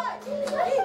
Good. Good.